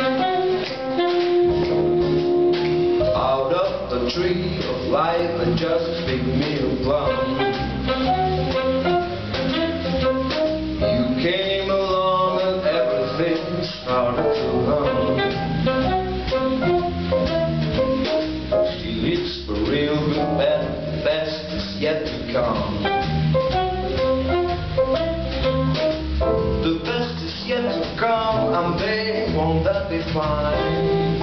Out of the tree of life and just pick me a plum. You came along and everything started to hum. Still it's the real good bad, best is yet to come. The best is yet to come, and babe, won't that be fine?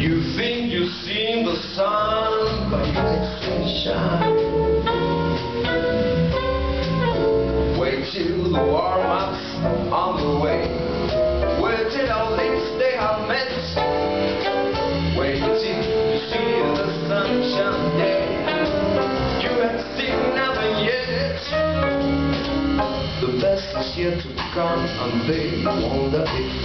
You think you've seen the sun, but you actually shine. Wait till the warm-up's Is yet to come, and they won't let it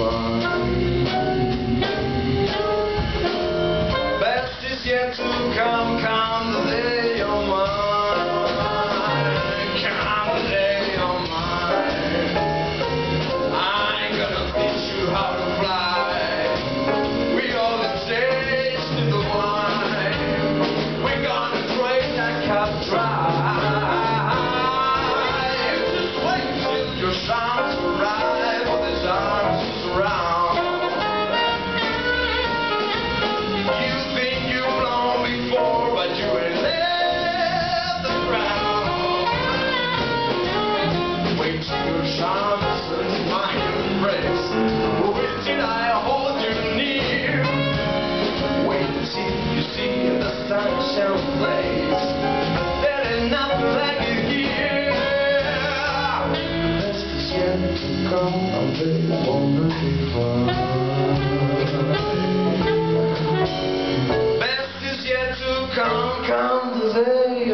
Best is yet to come, come, the day